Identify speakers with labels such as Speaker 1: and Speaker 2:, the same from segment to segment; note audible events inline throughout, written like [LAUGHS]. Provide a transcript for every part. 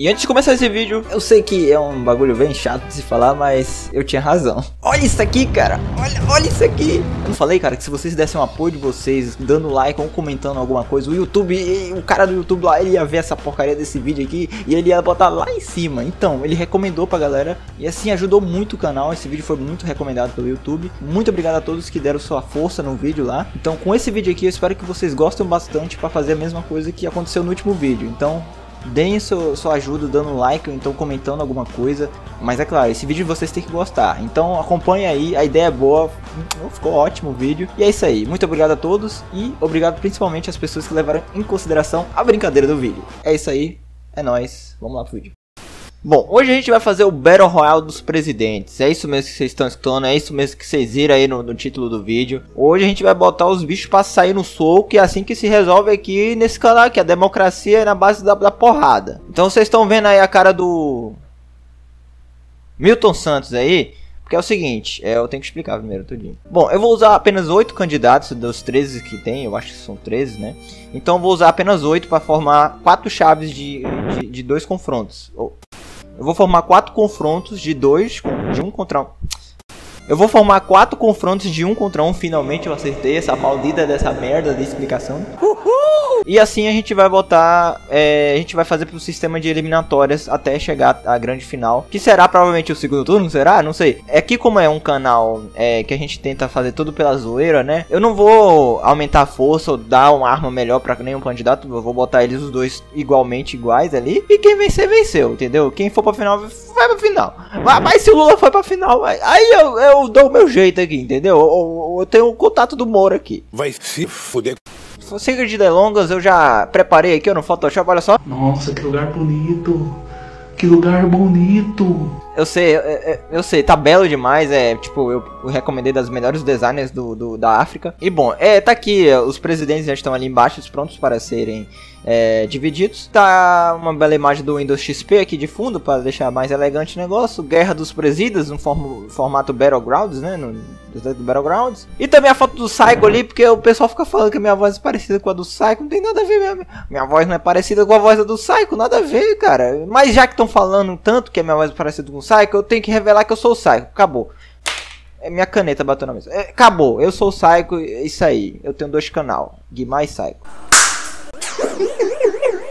Speaker 1: E antes de começar esse vídeo, eu sei que é um bagulho bem chato de se falar, mas eu tinha razão. [LAUGHS] Olha isso aqui, cara. Olha, olha isso aqui. Eu não falei, cara, que se vocês dessem um apoio de vocês, dando like ou comentando alguma coisa, o YouTube, o cara do YouTube lá, ele ia ver essa porcaria desse vídeo aqui e ele ia botar lá em cima. Então, ele recomendou pra galera e assim ajudou muito o canal. Esse vídeo foi muito recomendado pelo YouTube. Muito obrigado a todos que deram sua força no vídeo lá. Então, com esse vídeo aqui, eu espero que vocês gostem bastante para fazer a mesma coisa que aconteceu no último vídeo. Então, deem seu, sua ajuda dando like ou então comentando alguma coisa. Mas é claro, esse vídeo vocês têm que gostar. Então acompanhe aí, a ideia é boa, ficou ótimo o vídeo. E é isso aí, muito obrigado a todos e obrigado principalmente às pessoas que levaram em consideração a brincadeira do vídeo. É isso aí, é nóis, vamos lá pro vídeo. Bom, hoje a gente vai fazer o Battle Royale dos presidentes. É isso mesmo que vocês estão escutando, é isso mesmo que vocês viram aí no, no, título do vídeo. Hoje a gente vai botar os bichos para sair no soco e é assim que se resolve aqui nesse canal, que a democracia é na base da, da porrada. Então vocês estão vendo aí a cara do Milton Santos aí. Porque é o seguinte, é, eu tenho que explicar primeiro tudinho. Bom, eu vou usar apenas 8 candidatos dos 13 que tem, eu acho que são 13, né? Então eu vou usar apenas 8 para formar 4 chaves de, de, de dois confrontos. Eu vou formar quatro confrontos de dois, de um contra um. Eu vou formar quatro confrontos de um contra um. Finalmente eu acertei essa maldita dessa merda de explicação. Uhul! E assim a gente vai botar. É, a gente vai fazer pro sistema de eliminatórias até chegar à grande final. Que será provavelmente o segundo turno, será? Não sei. É que como é um canal é, que a gente tenta fazer tudo pela zoeira, né? Eu não vou aumentar a força ou dar uma arma melhor para nenhum candidato. Eu vou botar eles os dois igualmente iguais ali. E quem vencer, venceu, entendeu? Quem for pra final, vai pra final. Mas, se o Lula for pra final, aí eu, eu eu dou o meu jeito aqui, entendeu? Eu, eu tenho o contato do Moro aqui.
Speaker 2: Vai se fuder.
Speaker 1: Sem de delongas, eu já preparei aqui no Photoshop, olha só.
Speaker 3: Nossa, que lugar bonito. Que lugar bonito.
Speaker 1: Eu sei, eu, eu, sei, tá belo demais. É tipo, eu, eu recomendei das melhores designers do, do, da África. E bom, é, tá aqui, os presidentes já estão ali embaixo, prontos para serem é, divididos. Tá uma bela imagem do Windows XP aqui de fundo para deixar mais elegante o negócio. Guerra dos Presídios no form formato Battlegrounds, né? No, do Battlegrounds. E também a foto do Psycho ali, porque o pessoal fica falando que a minha voz é parecida com a do Psycho. Não tem nada a ver mesmo. Minha voz não é parecida com a voz do Psycho, nada a ver, cara. Mas já que estão falando tanto que a minha voz é parecida com o Psycho, eu tenho que revelar que eu sou o Psycho. Acabou. É minha caneta bateu na mesa. É, acabou. Eu sou o Psycho, isso aí. Eu tenho dois canal, Guimar e Psycho.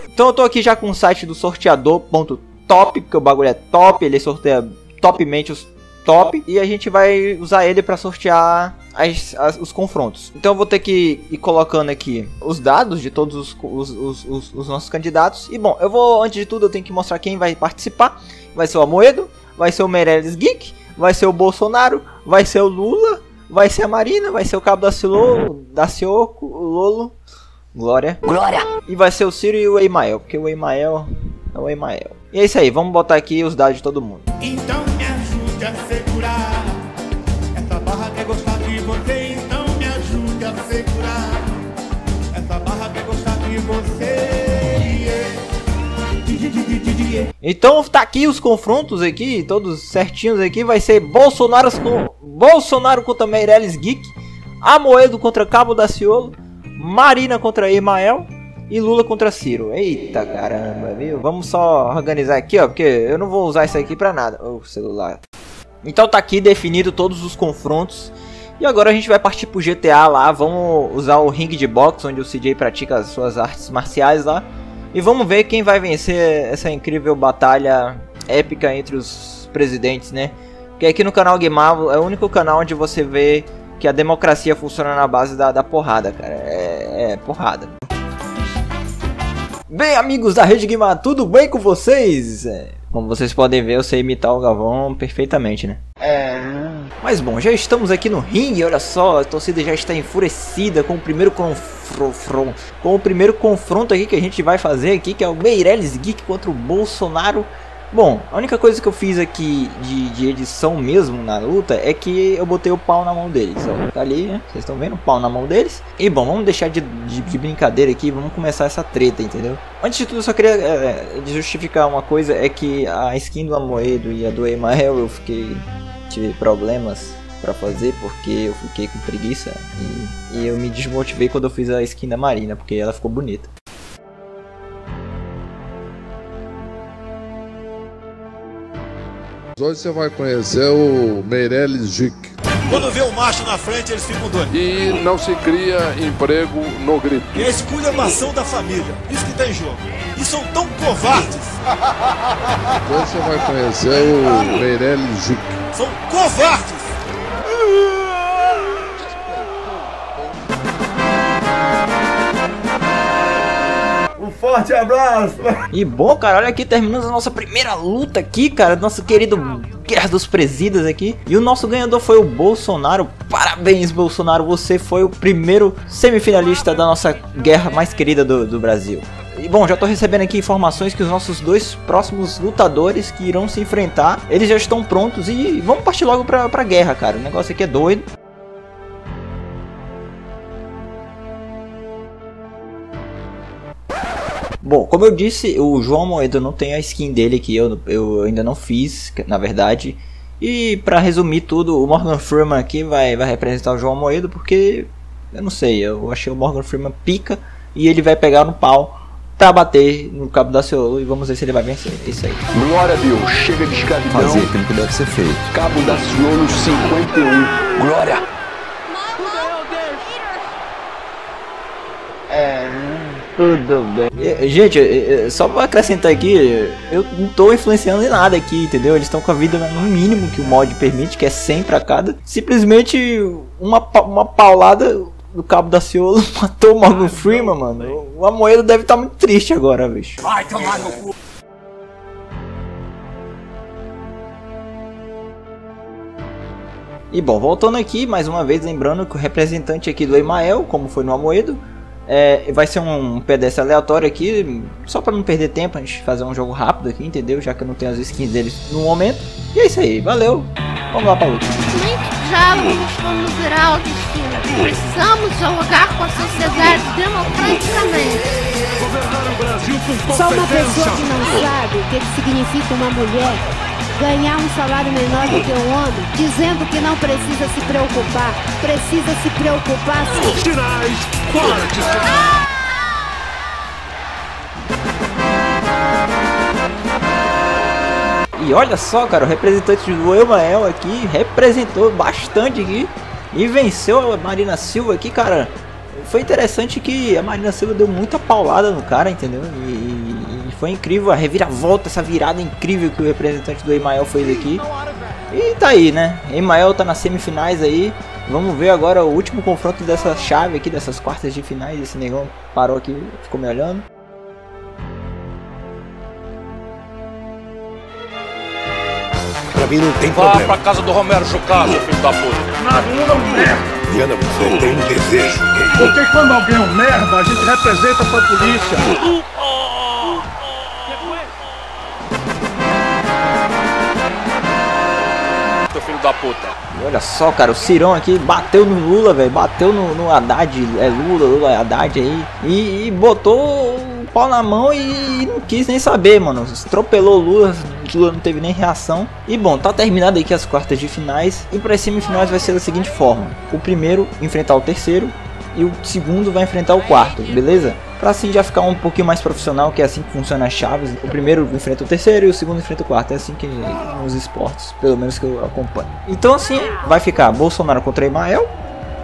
Speaker 1: Então eu tô aqui já com o site do sorteador.top, porque o bagulho é top, ele sorteia topmente os top e a gente vai usar ele para sortear as, as, os confrontos. Então eu vou ter que ir colocando aqui os dados de todos os, os, os, os, nossos candidatos. E bom, eu vou, antes de tudo, eu tenho que mostrar quem vai participar. Vai ser o Amoedo, vai ser o Meirelles Geek, vai ser o Bolsonaro, vai ser o Lula, vai ser a Marina, vai ser o Cabo da Ciolo, da Cioco, o Lolo, Glória.
Speaker 2: Glória!
Speaker 1: E vai ser o Ciro e o Emael, porque o Emael é o Emael. E é isso aí, vamos botar aqui os dados de todo mundo.
Speaker 4: Então me ajude a segurar. Essa barra quer gostar de você, então me ajude a segurar. Essa barra quer gostar de você.
Speaker 1: Então tá aqui os confrontos aqui, todos certinhos aqui, vai ser Bolsonaro com Bolsonaro contra Meirelles Geek, Amoedo contra Cabo da Ciolo, Marina contra Emael e Lula contra Ciro. Eita caramba, viu? Vamos só organizar aqui, ó, porque eu não vou usar isso aqui pra nada. O celular. Então tá aqui definido todos os confrontos. E agora a gente vai partir pro GTA lá, vamos usar o ringue de boxe onde o CJ pratica as suas artes marciais lá. E vamos ver quem vai vencer essa incrível batalha épica entre os presidentes, né? Porque aqui no canal Gamavo é o único canal onde você vê que a democracia funciona na base da, da porrada, cara. É, é porrada. Bem, amigos da Rede Guimar, tudo bem com vocês? É, como vocês podem ver, eu sei imitar o Galvão perfeitamente, né? É. Mas bom, já estamos aqui no ringue, olha só, a torcida já está enfurecida com o primeiro confronto, com o primeiro confronto aqui que a gente vai fazer aqui, que é o Meirelles Geek contra o Bolsonaro Bom, a única coisa que eu fiz aqui de, de, edição mesmo na luta é que eu botei o pau na mão deles. Ó, tá ali, né? Vocês estão vendo o pau na mão deles. E bom, vamos deixar de, de, de, brincadeira aqui, vamos começar essa treta, entendeu? Antes de tudo, eu só queria é, justificar uma coisa: é que a skin do Amoedo e a do Emael eu fiquei. Tive problemas para fazer porque eu fiquei com preguiça e, e eu me desmotivei quando eu fiz a skin da Marina porque ela ficou bonita.
Speaker 2: Hoje você vai conhecer o Meirelles Gic.
Speaker 5: Quando vê o macho na frente, eles ficam doidos.
Speaker 2: E não se cria emprego no grito.
Speaker 5: E a esculhambação da família. Isso que tá em jogo. E são tão covardes.
Speaker 2: Hoje você vai conhecer o Meirelles Gic.
Speaker 5: São covardes.
Speaker 4: Um forte abraço!
Speaker 1: E bom, cara, olha aqui, terminamos a nossa primeira luta aqui, cara, nosso querido Guerra dos Presídios aqui. E o nosso ganhador foi o Bolsonaro. Parabéns, Bolsonaro, você foi o primeiro semifinalista da nossa guerra mais querida do, do Brasil. Bom, já tô recebendo aqui informações que os nossos dois próximos lutadores que irão se enfrentar, eles já estão prontos e vamos partir logo pra, pra guerra, cara. O negócio aqui é doido. Bom, como eu disse, o João Moedo não tem a skin dele aqui, eu, eu ainda não fiz, na verdade. E para resumir tudo, o Morgan Freeman aqui vai, vai representar o João Moedo porque eu não sei, eu achei o Morgan Freeman pica e ele vai pegar no pau pra bater no cabo da Ciolo e vamos ver se ele vai vencer. É isso aí.
Speaker 6: Glória a Deus, chega de escravidão.
Speaker 7: Fazer aquilo que deve ser feito.
Speaker 6: Cabo da Ciolo 51. Glória.
Speaker 1: Tudo bem. Gente, eh, eh, só pra acrescentar aqui, eu não tô influenciando em nada aqui, entendeu? Eles estão com a vida no mínimo que o mod permite, que é 100 pra cada. Simplesmente uma, uma paulada do cabo da Ciolo [LAUGHS] matou o Morgan Freeman, mano. O Amoedo deve estar muito triste agora, bicho. E bom, voltando aqui, mais uma vez, lembrando que o representante aqui do Emael, como foi no Amoedo, é, vai ser um PDS aleatório aqui, só para não perder tempo, a gente fazer um jogo rápido aqui, entendeu? Já que eu não tenho as skins deles no momento. E é isso aí, valeu! Vamos lá pra luta.
Speaker 8: Diálogos vamos virar o destino. Precisamos dialogar com a sociedade democraticamente.
Speaker 9: Só uma pessoa que não sabe o que que significa uma mulher ganhar um salário menor do que um homem, dizendo que não precisa se preocupar, precisa se preocupar sim.
Speaker 1: E olha só, cara, o representante do Emael aqui representou bastante aqui e venceu a Marina Silva aqui, cara. Foi interessante que a Marina Silva deu muita paulada no cara, entendeu? E, e- e foi incrível a reviravolta, essa virada incrível que o representante do Emael fez aqui. E tá aí, né? Emael tá nas semifinais aí. Vamos ver agora o último confronto dessa chave aqui, dessas quartas de finais. Esse negão parou aqui, ficou me olhando.
Speaker 5: Pra mim não tem
Speaker 10: Vá pra casa do Romero Jucá, filho da puta.
Speaker 5: Diana, você tem um desejo gay.
Speaker 4: Porque quando alguém é um merda, a gente representa pra polícia.
Speaker 10: Seu filho da puta.
Speaker 1: E Olha só, cara, o Cirão aqui bateu no Lula, velho. Bateu no, no Haddad, é Lula, Lula é Haddad aí. E, e botou o pau na mão e não quis nem saber, mano. Atropelou o Lula, o Lula não teve nem reação. E bom, tá terminado aqui as quartas de finais. E para as semifinais vai ser da seguinte forma: o primeiro enfrentar o terceiro e o segundo vai enfrentar o quarto, beleza? Pra assim já ficar um pouquinho mais profissional, que é assim que funciona as chaves. O primeiro enfrenta o terceiro e o segundo enfrenta o quarto. É assim que nos esportes, pelo menos que eu acompanho. Então assim vai ficar Bolsonaro contra Emael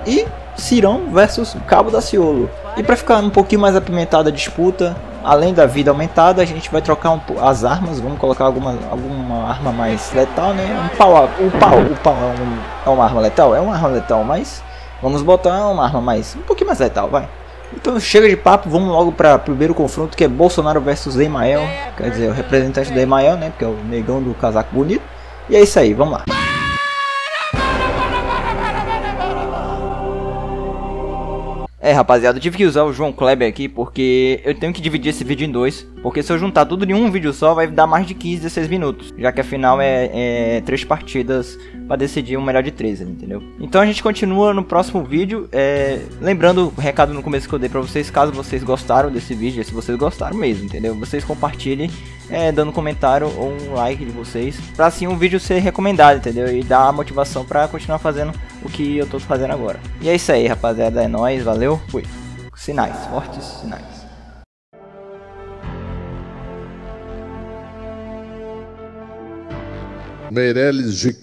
Speaker 1: e Cirão versus Cabo da Ciolo. E pra ficar um pouquinho mais apimentada a disputa, além da vida aumentada, a gente vai trocar um as armas, vamos colocar alguma, alguma arma mais letal, né? Um pau, o pau, o pau é, um- é uma arma letal? É uma arma letal, mas vamos botar uma arma mais, um pouquinho mais letal, vai. Então chega de papo, vamos logo para o primeiro confronto que é Bolsonaro versus Emael, quer dizer, o representante do Emael, né? Porque é o negão do casaco bonito. E é isso aí, vamos lá. É, rapaziada, eu tive que usar o João Kleber aqui porque eu tenho que dividir esse vídeo em dois. Porque se eu juntar tudo em um vídeo só, vai dar mais de 15, 16 minutos. Já que afinal é, é três partidas pra decidir um melhor de três, entendeu? Então a gente continua no próximo vídeo. é, lembrando o recado no começo que eu dei pra vocês, caso vocês gostaram desse vídeo, se vocês gostaram mesmo, entendeu? Vocês compartilhem, é, dando um comentário ou um like de vocês. Pra assim o vídeo ser recomendado, entendeu? E dar motivação pra continuar fazendo o que eu tô fazendo agora. E é isso aí, rapaziada. É nóis, valeu, fui. Sinais, fortes sinais.
Speaker 2: Meirelles de